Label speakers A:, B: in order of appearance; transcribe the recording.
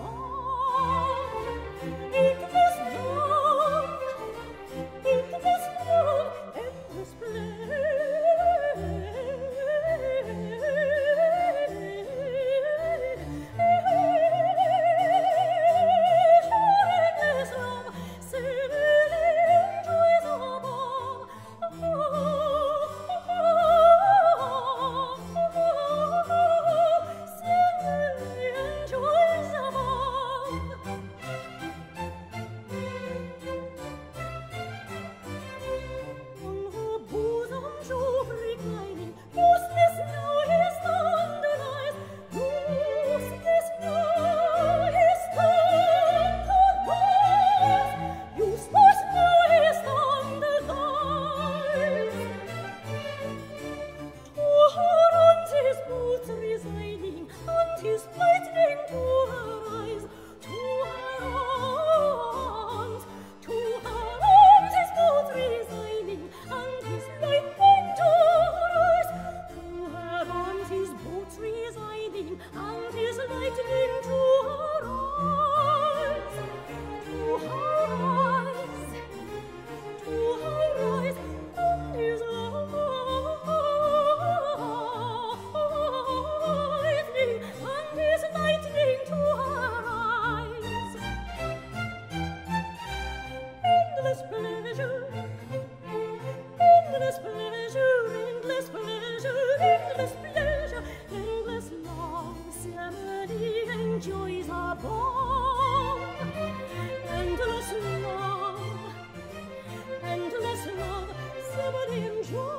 A: Oh. joys are born. Endless love, endless love, seven in joy.